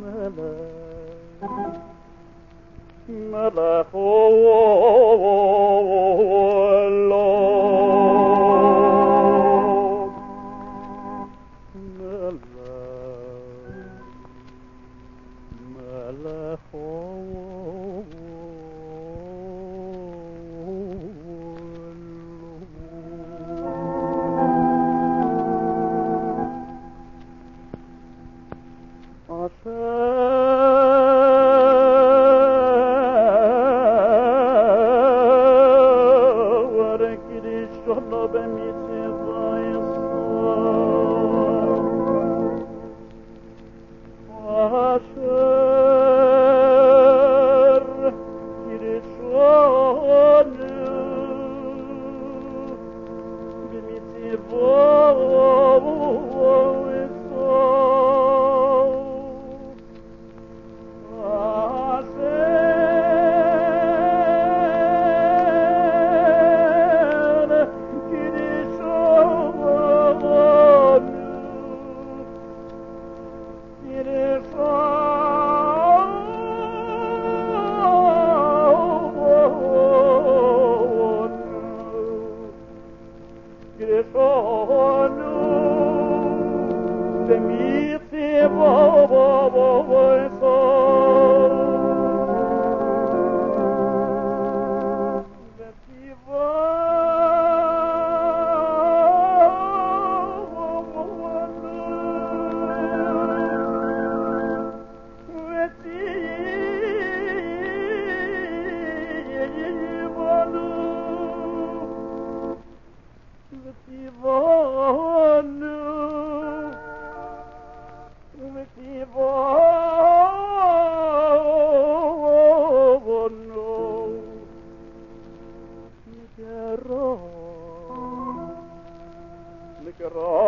mother, mother, oh, oh, oh, oh. oh, oh Asher. Geschono, der mir sie wo, wo, wo, wo, so. Rock.